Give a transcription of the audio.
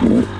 mm you.